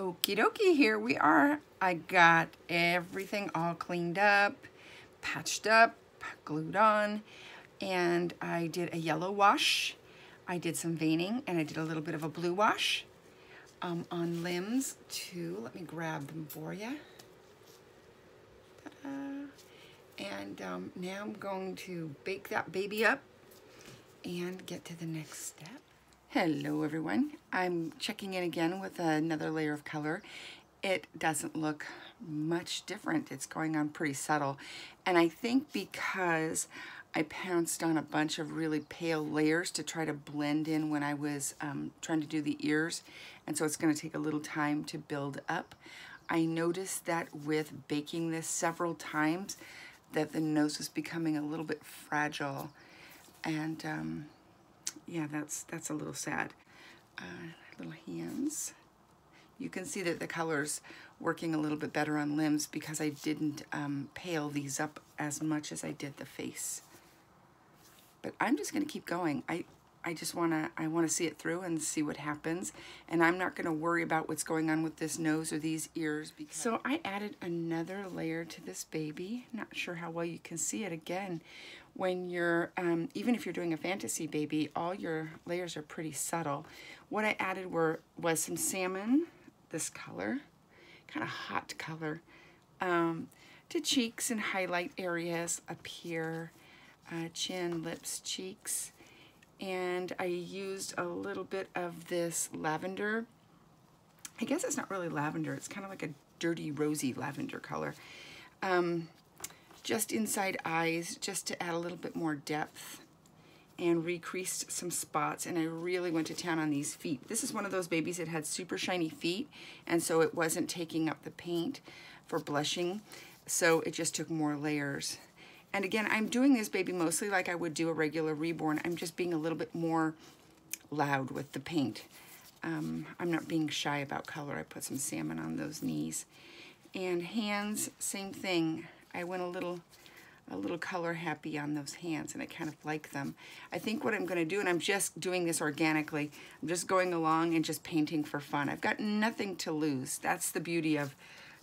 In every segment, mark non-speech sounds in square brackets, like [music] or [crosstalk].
Okie dokie, here we are. I got everything all cleaned up, patched up, glued on, and I did a yellow wash. I did some veining and I did a little bit of a blue wash um, on limbs too. Let me grab them for you. And um, now I'm going to bake that baby up and get to the next step. Hello everyone. I'm checking in again with another layer of color. It doesn't look much different. It's going on pretty subtle. And I think because I pounced on a bunch of really pale layers to try to blend in when I was um, trying to do the ears. And so it's gonna take a little time to build up. I noticed that with baking this several times that the nose was becoming a little bit fragile. And um, yeah, that's, that's a little sad. Uh, little hands. You can see that the color's working a little bit better on limbs because I didn't um, pale these up as much as I did the face. But I'm just gonna keep going. I, I just wanna, I wanna see it through and see what happens. And I'm not gonna worry about what's going on with this nose or these ears. Because so I added another layer to this baby. Not sure how well you can see it again when you're, um, even if you're doing a fantasy baby, all your layers are pretty subtle. What I added were was some salmon, this color, kind of hot color, um, to cheeks and highlight areas up here, uh, chin, lips, cheeks. And I used a little bit of this lavender. I guess it's not really lavender. It's kind of like a dirty rosy lavender color. Um, just inside eyes, just to add a little bit more depth and recreased some spots and I really went to town on these feet. This is one of those babies that had super shiny feet and so it wasn't taking up the paint for blushing so it just took more layers. And again, I'm doing this baby mostly like I would do a regular reborn. I'm just being a little bit more loud with the paint. Um, I'm not being shy about color. I put some salmon on those knees. And hands, same thing. I went a little a little color happy on those hands and I kind of like them. I think what I'm going to do, and I'm just doing this organically, I'm just going along and just painting for fun. I've got nothing to lose. That's the beauty of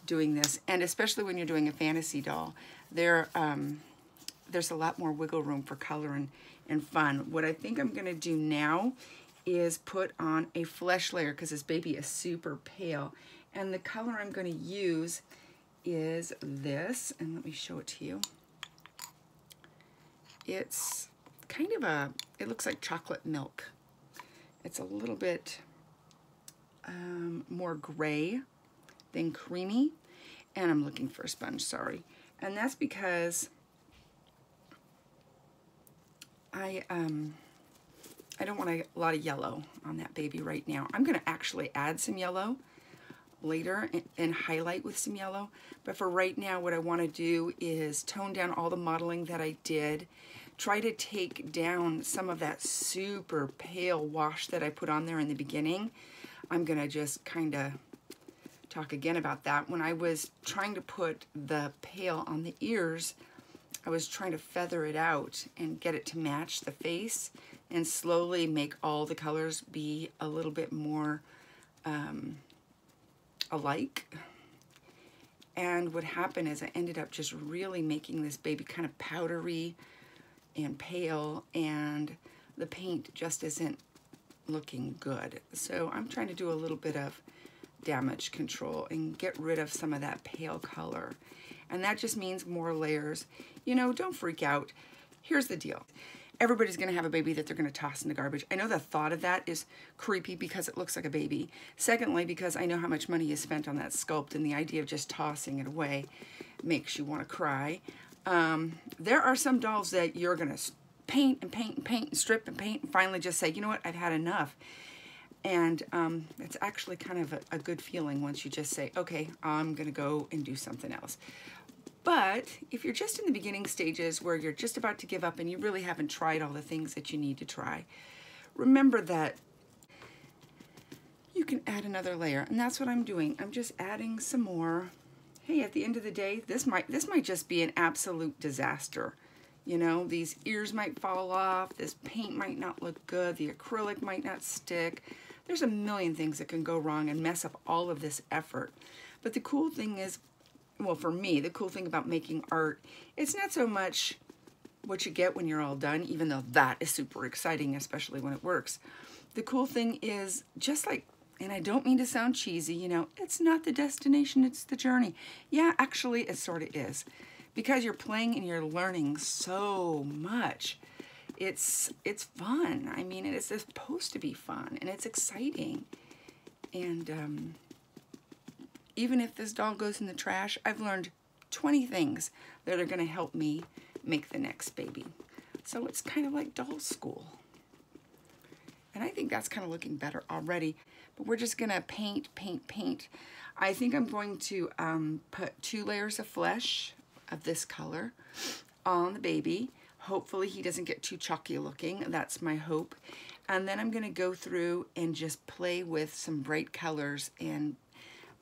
doing this. And especially when you're doing a fantasy doll, there, um, there's a lot more wiggle room for color and, and fun. What I think I'm going to do now is put on a flesh layer because this baby is super pale. And the color I'm going to use is this, and let me show it to you. It's kind of a, it looks like chocolate milk. It's a little bit um, more gray than creamy, and I'm looking for a sponge, sorry. And that's because I, um, I don't want a lot of yellow on that baby right now. I'm gonna actually add some yellow later and, and, highlight with some yellow. But for right now, what I want to do is tone down all the modeling that I did. Try to take down some of that super pale wash that I put on there in the beginning. I'm going to just kind of talk again about that. When I was trying to put the pale on the ears, I was trying to feather it out and get it to match the face and slowly make all the colors be a little bit more um, alike. And what happened is I ended up just really making this baby kind of powdery and pale and the paint just isn't looking good. So I'm trying to do a little bit of damage control and get rid of some of that pale color. And that just means more layers. You know, don't freak out. Here's the deal everybody's going to have a baby that they're going to toss in the garbage. I know the thought of that is creepy because it looks like a baby. Secondly, because I know how much money is spent on that sculpt and the idea of just tossing it away makes you want to cry. Um, there are some dolls that you're going to paint and paint and paint and strip and paint and finally just say, you know what, I've had enough. And um, it's actually kind of a, a good feeling once you just say, okay, I'm going to go and do something else. But if you're just in the beginning stages where you're just about to give up and you really haven't tried all the things that you need to try, remember that you can add another layer. And that's what I'm doing. I'm just adding some more. Hey, at the end of the day, this might this might just be an absolute disaster. You know, these ears might fall off, this paint might not look good, the acrylic might not stick, there's a million things that can go wrong and mess up all of this effort. But the cool thing is, well, for me, the cool thing about making art, it's not so much what you get when you're all done, even though that is super exciting, especially when it works. The cool thing is just like, and I don't mean to sound cheesy, you know, it's not the destination, it's the journey. Yeah, actually, it sort of is. Because you're playing and you're learning so much. It's, it's fun. I mean, it's supposed to be fun and it's exciting. And um, even if this doll goes in the trash, I've learned 20 things that are going to help me make the next baby. So it's kind of like doll school. And I think that's kind of looking better already. But we're just going to paint, paint, paint. I think I'm going to um, put two layers of flesh of this color on the baby. Hopefully he doesn't get too chalky looking. That's my hope. And then I'm going to go through and just play with some bright colors and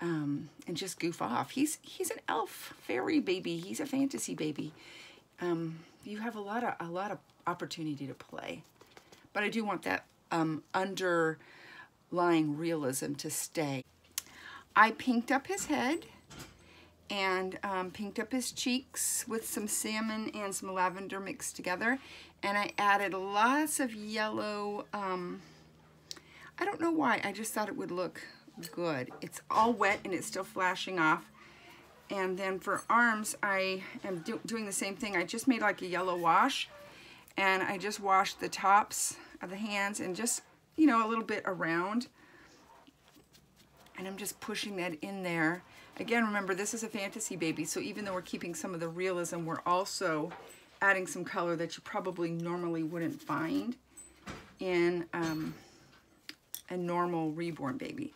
um, and just goof off. He's he's an elf fairy baby. He's a fantasy baby um, you have a lot of a lot of opportunity to play. But I do want that um, underlying realism to stay. I pinked up his head and um, pinked up his cheeks with some salmon and some lavender mixed together. And I added lots of yellow, um, I don't know why, I just thought it would look good. It's all wet and it's still flashing off. And then for arms, I am do doing the same thing. I just made like a yellow wash and I just washed the tops of the hands and just, you know, a little bit around. And I'm just pushing that in there. Again, remember, this is a fantasy baby, so even though we're keeping some of the realism, we're also adding some color that you probably normally wouldn't find in um, a normal reborn baby.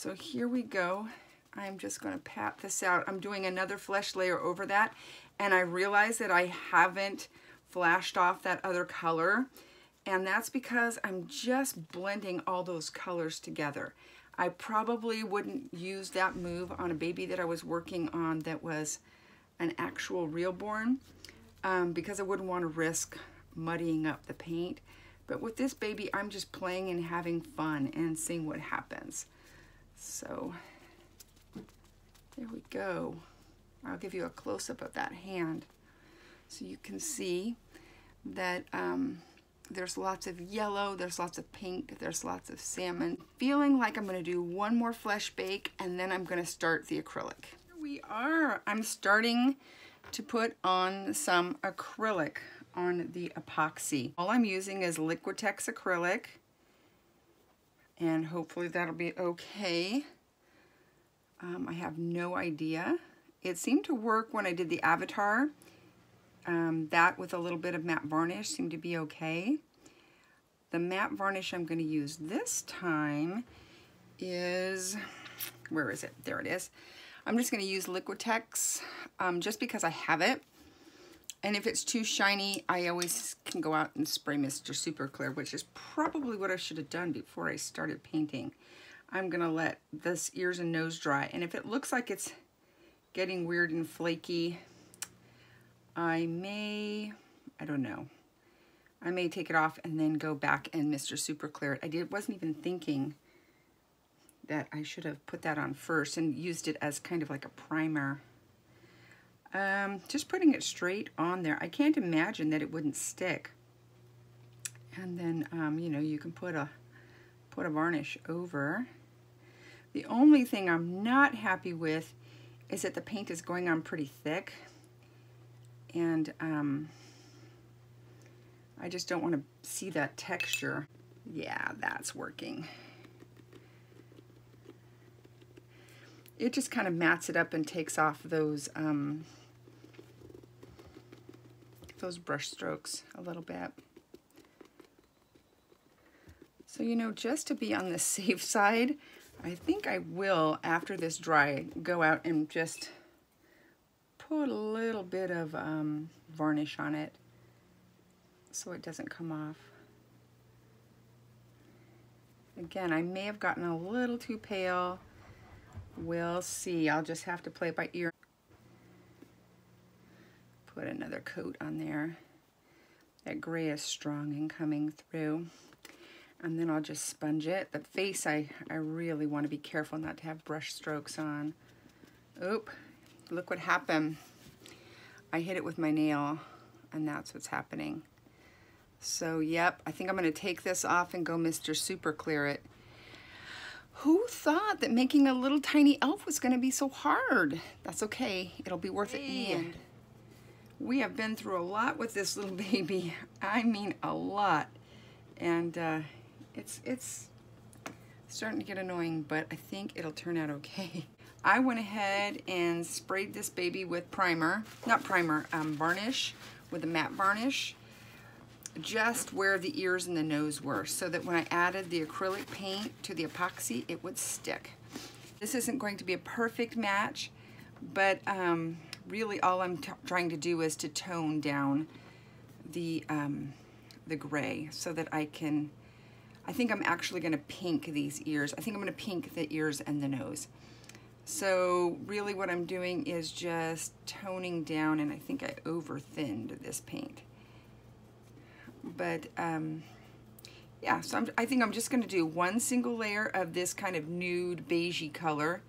So here we go. I'm just going to pat this out. I'm doing another flesh layer over that and I realize that I haven't flashed off that other color and that's because I'm just blending all those colors together. I probably wouldn't use that move on a baby that I was working on that was an actual realborn um, because I wouldn't want to risk muddying up the paint. But with this baby, I'm just playing and having fun and seeing what happens. So there we go. I'll give you a close-up of that hand so you can see that um, there's lots of yellow, there's lots of pink, there's lots of salmon. Feeling like I'm gonna do one more flesh bake and then I'm gonna start the acrylic. Here we are. I'm starting to put on some acrylic on the epoxy. All I'm using is Liquitex acrylic and hopefully that'll be okay. Um, I have no idea. It seemed to work when I did the avatar. Um, that with a little bit of matte varnish seemed to be okay. The matte varnish I'm going to use this time is, where is it? There it is. I'm just going to use Liquitex um, just because I have it. And if it's too shiny, I always can go out and spray Mr. Super Clear, which is probably what I should have done before I started painting. I'm going to let this ears and nose dry. And if it looks like it's getting weird and flaky, I may, I don't know, I may take it off and then go back and Mr. Super Clear it. I did, wasn't even thinking that I should have put that on first and used it as kind of like a primer. Um, just putting it straight on there. I can't imagine that it wouldn't stick. And then, um, you know, you can put a put a varnish over. The only thing I'm not happy with is that the paint is going on pretty thick. And um, I just don't want to see that texture. Yeah, that's working. It just kind of mats it up and takes off those um, those brush strokes a little bit. So, you know, just to be on the [laughs] safe side, I think I will, after this dry, go out and just put a little bit of um, varnish on it so it doesn't come off. Again, I may have gotten a little too pale. We'll see. I'll just have to play by ear. Put another coat on there. That gray is strong and coming through. And then I'll just sponge it. The face, I, I really want to be careful not to have brush strokes on. Oop, look what happened. I hit it with my nail and that's what's happening. So yep, I think I'm gonna take this off and go Mr. Super Clear it. Who thought that making a little tiny elf was gonna be so hard? That's okay, it'll be worth it in the end. We have been through a lot with this little [laughs] baby. I mean a lot. And uh, it's, it's starting to get annoying, but I think it'll turn out okay. [laughs] I went ahead and sprayed this baby with primer, not primer, um, varnish, with a matte varnish, just where the ears and the nose were, so that when I added the acrylic paint to the epoxy, it would stick. This isn't going to be a perfect match, but um, really all I'm trying to do is to tone down the, um, the gray so that I can, I think I'm actually gonna pink these ears. I think I'm gonna pink the ears and the nose. So really what I'm doing is just toning down and I think I over thinned this paint. But um, yeah, so I'm, I think I'm just gonna do one single layer of this kind of nude beigey color.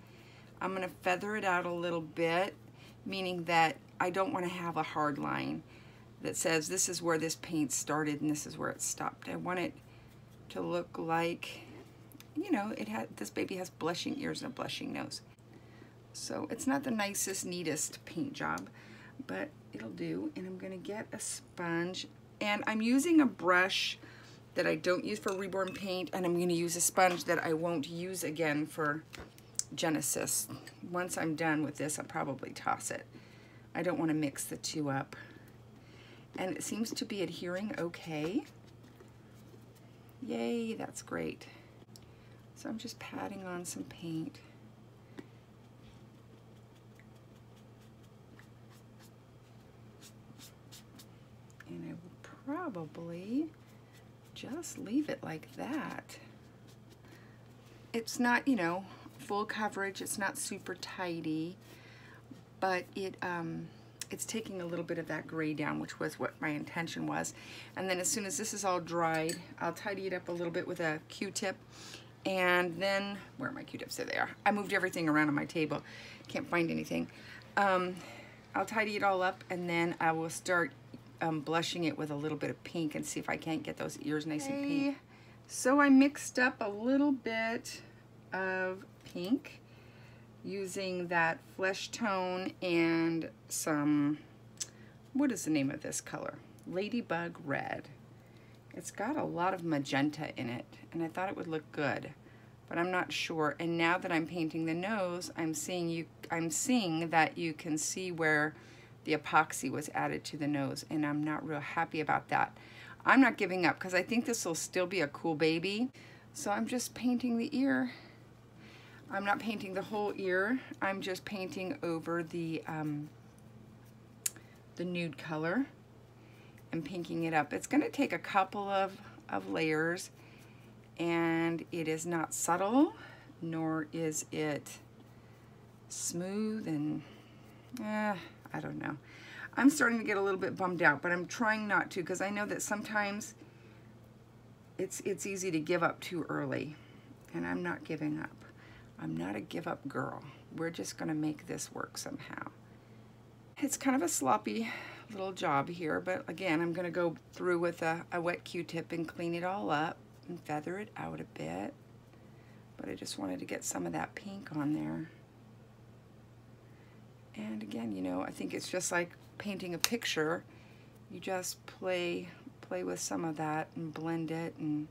I'm gonna feather it out a little bit, meaning that I don't wanna have a hard line that says this is where this paint started and this is where it stopped. I want it to look like, you know, it had this baby has blushing ears and a blushing nose. So it's not the nicest, neatest paint job, but it'll do. And I'm gonna get a sponge and I'm using a brush that I don't use for Reborn Paint and I'm gonna use a sponge that I won't use again for Genesis. Once I'm done with this, I'll probably toss it. I don't wanna mix the two up. And it seems to be adhering okay. Yay, that's great. So I'm just patting on some paint. and I will probably just leave it like that. It's not, you know, full coverage, it's not super tidy, but it, um, it's taking a little bit of that gray down, which was what my intention was. And then as soon as this is all dried, I'll tidy it up a little bit with a Q-tip. And then, where are my Q-tips? There they are. I moved everything around on my table. Can't find anything. Um, I'll tidy it all up and then I will start um, blushing it with a little bit of pink and see if I can't get those ears nice okay. and pink. So I mixed up a little bit of pink using that flesh tone and some, what is the name of this color? Ladybug Red. It's got a lot of magenta in it and I thought it would look good but I'm not sure. And now that I'm painting the nose, I'm seeing you I'm seeing that you can see where the epoxy was added to the nose and I'm not real happy about that. I'm not giving up because I think this will still be a cool baby. So I'm just painting the ear. I'm not painting the whole ear. I'm just painting over the, um, the nude color and pinking it up. It's gonna take a couple of, of layers and it is not subtle nor is it smooth and eh, I don't know. I'm starting to get a little bit bummed out, but I'm trying not to because I know that sometimes it's, it's easy to give up too early. And I'm not giving up. I'm not a give up girl. We're just gonna make this work somehow. It's kind of a sloppy little job here, but again, I'm gonna go through with a, a wet Q-tip and clean it all up and feather it out a bit. But I just wanted to get some of that pink on there. And again, you know, I think it's just like painting a picture. You just play, play with some of that and blend it and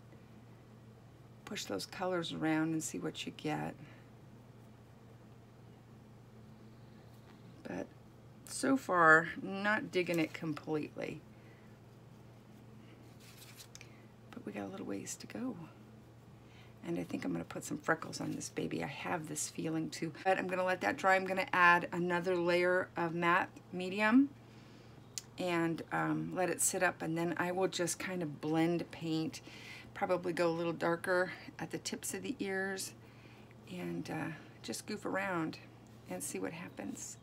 push those colors around and see what you get. But so far, not digging it completely. But we got a little ways to go. And I think I'm gonna put some freckles on this baby. I have this feeling too. But I'm gonna let that dry. I'm gonna add another layer of matte medium and um, let it sit up and then I will just kind of blend paint. Probably go a little darker at the tips of the ears and uh, just goof around and see what happens.